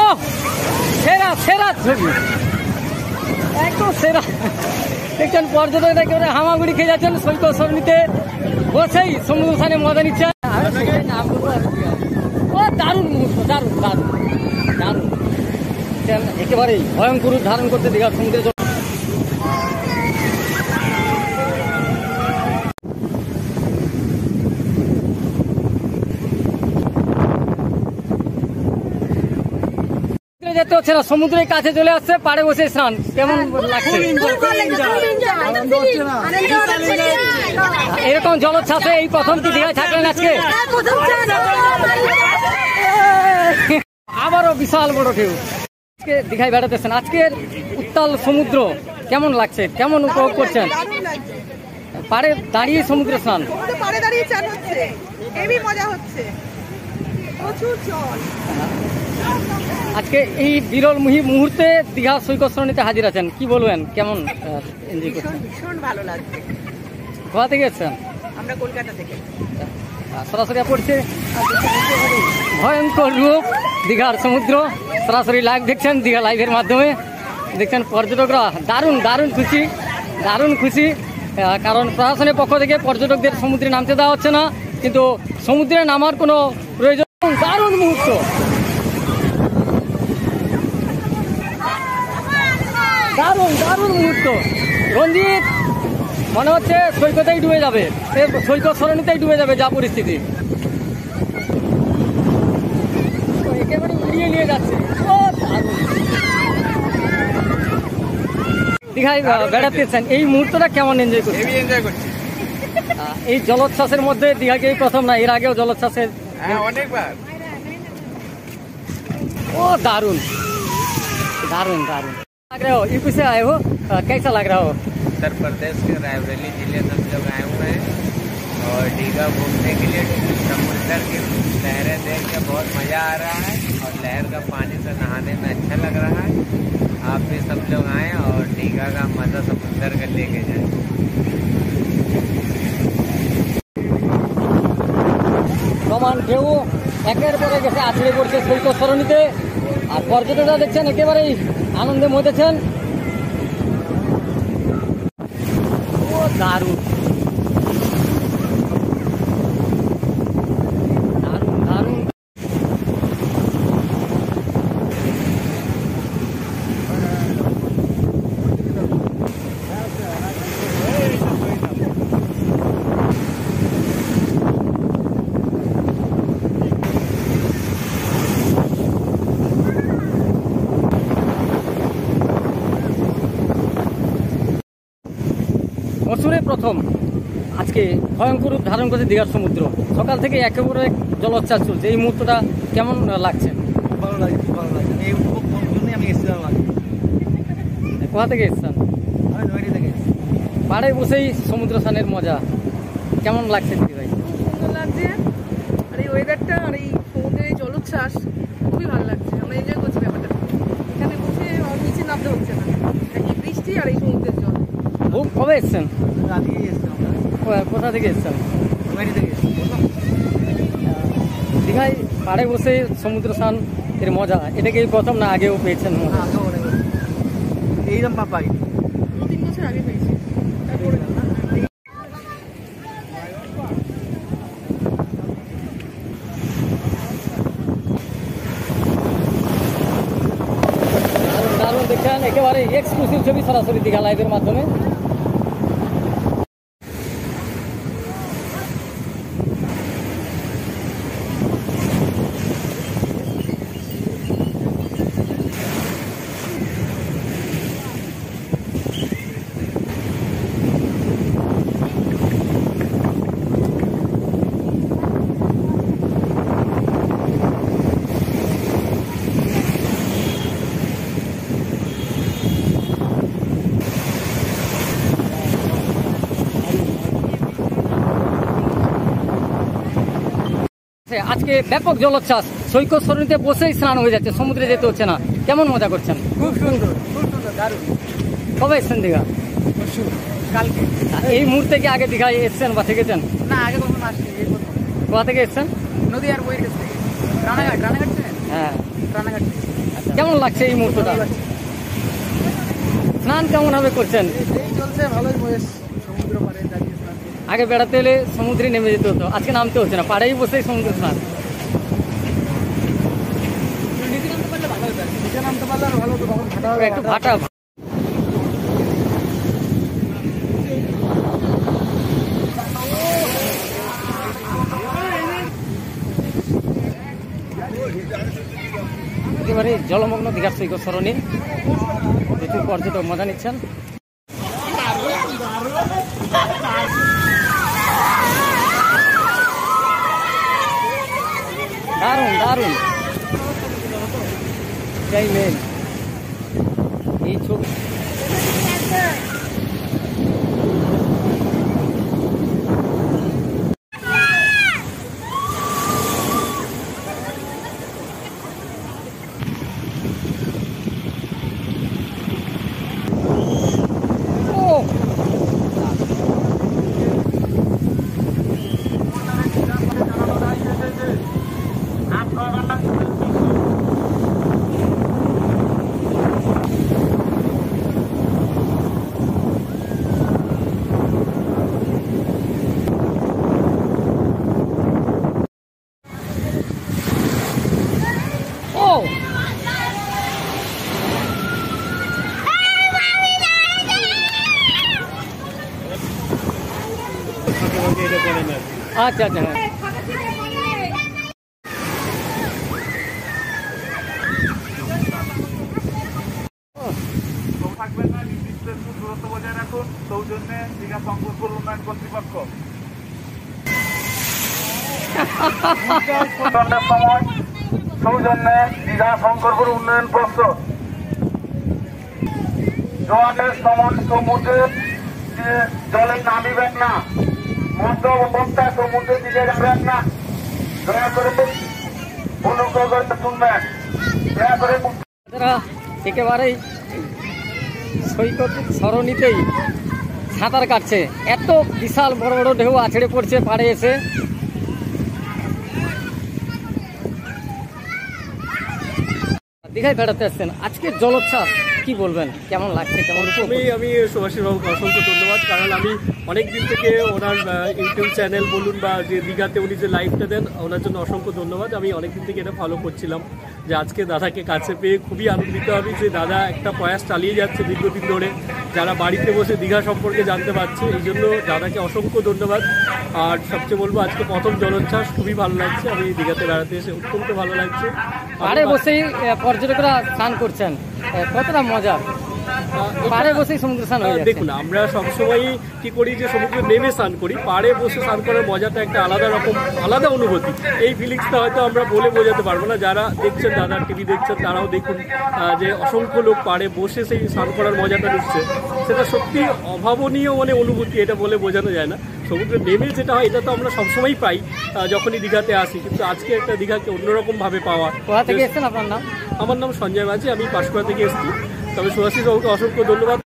ও সেরা সেরা। ছবি একদম সেরা। দেখছেন পর্যটকরা একেবারে হামাগুড়ি খেয়ে যাচ্ছেন, সৈকত সরণিতে। বসেই সমুদ্র স্থানে মজা নিচ্ছে। ও, দারুণ মুহূর্ত, দারুণ দারুণ দারুণ। একেবারেই ভয়ঙ্কর ধারণ করতে দীঘার সমুদ্রে যেতে হচ্ছে না সমুদ্রের কাছে চলে আসছে পাড়ে বসে স্নান। কেমন লাগছে? এরকম জলোচ্ছ্বাসে এই প্রথম কি দীঘায় থাকলেন আজকে? আবারও বিশাল বড় ঢেউ। আজকে দীঘায় বেড়াতেছেন। আজকের উত্তাল সমুদ্র কেমন লাগছে? কেমন উপভোগ করছেন? পাড়ে দাঁড়িয়ে সমুদ্রে স্নান। পাড়ে দাঁড়িয়ে চান হচ্ছে। মজা হচ্ছে। প্রচুর জল। আজকে এই বিরল মুহি- মুহূর্তে দীঘা সৈকত শ্রেণীতে হাজির আছেন। কি বলবেন? কেমন এনজয় করছেন? ভীষণ ভালো লাগছে। কোথা থেকে এসছেন? আমরা কলকাতা থেকে। সরাসরি পড়ছে ভয়ঙ্কর রূপ দীঘার সমুদ্র। সরাসরি লাইভ দেখছেন দীঘা লাইভের মাধ্যমে। দেখছেন পর্যটকরা দারুণ দারুণ খুশি। দারুণ খুশি। কারণ প্রশাসনের পক্ষ থেকে পর্যটকদের সমুদ্রে নামতে দেওয়া হচ্ছে না। কিন্তু সমুদ্রে নামার কোনো প্রয়োজন দারুণ মুহূর্ত। দারুণ মুহূর্ত। রঞ্জিত মনে হচ্ছে সৈকতেই ডুবে যাবে। সৈকত সরণিতেই ডুবে যাবে যা পরিস্থিতি। একেবারে উড়িয়ে নিয়ে যাচ্ছে। দীঘায় বেড়াতে এসছেন। এই মুহূর্তটা কেমন এনজয় করছি। এই জলোচ্ছ্বাসের মধ্যে দীঘাকে প্রথম না এর আগেও জলোচ্ছ্বাসের হ্যাঁ, অনেকবার। ও দারুণ। দারুণ দারুণ। लग रहे हो यूपी से आए हो अ, कैसा लग रहा हो उत्तर प्रदेश के रायबरेली जिले से हम लोग आए हुए हैं और दीघा घूमने के लिए समुद्र की लहरें देख के बहुत मज़ा आ रहा है और लहर का पानी से नहाने में अच्छा लग रहा है आप भी सब लोग आएँ और दीघा का मज़ा समुद्र का लेके जाएँ সমান ঢেউ একের পরে গেছে আছড়ে পড়ছে সৈকত সরণিতে আর পর্যটকরা দেখছেন একেবারেই আনন্দে মতেছেন। ও দারুণ দারুণ বছরে প্রথম আজকে ভয়ঙ্কর রূপ ধারণ করেছে দীঘার সমুদ্র। সকাল থেকে একেবারে জলোচ্ছ্বাস চলছে। এই মুহূর্তটা কেমন লাগছে? ভালো লাগে খুব ভালো লাগে এই উপভোগ জন্যই আমি এসেছিলাম আগে। কোথা থেকে এসছেন? আমি নয়ডা থেকে এসেছি। পাড়ে বসেই সমুদ্র স্নানের মজা। কেমন লাগছে দিদি ভাই? সুন্দর লাগছে। আর এই ওয়েদারটা আর এই সমুদ্রের জলোচ্ছ্বাস খুবই ভালো লাগছে আমরা এনজয় করছি ব্যাপারটা এখানে বসে আর নিচে নামতে হচ্ছে না এই বৃষ্টি আর এই সমুদ্রের জল ও কবে এসছেন আমি আজকেই এসেছিলাম কো- কোথা থেকে এসছেন? থেকে দীঘায় পাড়ে বসে সমুদ্র স্নান এর মজা এটাকে এই প্রথম না আগেও পেয়েছেন? এইরকম পা পাই দু তিন বছর আগে পেয়েছি। তারপরে দারুণ দারুণ দেখছেন। একেবারে এক্সক্লুসিভ ছবি সরাসরি দীঘা লাইভের মাধ্যমে। আজকে ব্যাপক জলোচ্ছ্বাস। সৈকত সরণিতে বসেই স্নান হয়ে যাচ্ছে সমুদ্রে যেতে হচ্ছে না। কেমন মজা করছেন? খুব সুন্দর খুব সুন্দর দারুণ। কবে এসছেন দীঘা? কালকে। এই মুহূর্তে কি আগে দীঘায় এসছেন বা থেকেছেন? না আগে কখন আসছি কোথা থেকে এসছেন? নদী আর বইয়ের কাছ রানাঘাট রানাঘাট হ্যাঁ। রানাঘাট কেমন লাগছে এই মুহূর্তটা? স্নান কেমন ভাবে করছেন? এই চলছে ভালোই বয়স। সমুদ্র পাড়ে দাঁড়িয়ে। আগে বেড়াতে এলে সমুদ্রে নেমে যেতে হতো। আজকে নামতে হচ্ছে না, পাড়েই বসেই সমুদ্র স্নান। একেবারে জলমগ্ন দীঘার সৈকত সরণি প্রচুর পর্যটক মজা নিচ্ছেন। দারুণ দারুণ এটাই মেন এই ছবি ও ও আচ্ছা আচ্ছা হ্যাঁ। দূরত্ব বজায় রাখুন, সৌজন্যে দীঘা সংকল্প উন্নয়ন সময়, সৌজন্যে দীঘা শঙ্করপুর উন্নয়ন সমুদ্রে জলে নামিবেন না একেবারেই সৈকত সরণিতেই সাঁতার কাটছে। এত বিশাল বড় বড় ঢেউ আছড়ে পড়ছে পাড়ে এসে। দীঘায় বেড়াতে আসছেন। আজকে জলোচ্ছ্বাস। কি বলবেন? কেমন লাগছে? কেমন আমি আমি সুভাষী বাবুকে অসংখ্য ধন্যবাদ কারণ আমি অনেক দিন থেকে ওনার ইউটিউব চ্যানেল বলুন বা যে দীঘাতে উনি যে লাইভটা দেন ওনার জন্য অসংখ্য ধন্যবাদ। আমি অনেক দিন থেকে এটা ফলো করছিলাম যে আজকে দাদাকে কাছে পেয়ে খুবই আনন্দিত আমি যে দাদা একটা প্রয়াস চালিয়ে যাচ্ছে দীর্ঘদিন ধরে। যারা বাড়িতে বসে দীঘা সম্পর্কে জানতে পারছে এই জন্য দাদাকে অসংখ্য ধন্যবাদ। আর সবচেয়ে বলব আজকে প্রথম জলোচ্ছ্বাস খুবই ভালো লাগছে। আমি দীঘাতে বেড়াতে এসে অত্যন্ত ভালো লাগছে। পাড়ে বসেই পর্যটকরা স্নান করছেন। কতটা মজা। পাড়ে বসেই সমুদ্র স্নান হয়ে দেখুন আমরা সবসময় কি করি যে সমুদ্রে নেমে স্নান করি। পাড়ে বসে স্নান করার মজাটা একটা আলাদা রকম আলাদা অনুভূতি। এই ফিলিংসটা হয়তো আমরা বলে বোঝাতে পারব না। যারা দেখছেন দাদা টিভি দেখছেন তারাও দেখুন যে অসংখ্য লোক পাড়ে বসে সেই স্নান করার মজাটা নিচ্ছে। সেটা সত্যি অভাবনীয় মানে অনুভূতি এটা বলে বোঝানো যায় না। সমুদ্রে নেমে যেটা হয় এটা তো আমরা সবসময়ই পাই যখনই দীঘাতে আসি। কিন্তু আজকে একটা দীঘাকে অন্যরকম ভাবে পাওয়া কোথা থেকে এসছেন আপনার নাম? আমার নাম সঞ্জয় মাঝি আমি পাঁশকুড়া থেকে এসেছি। তবে সুভাষিস বাবুকে অসংখ্য ধন্যবাদ।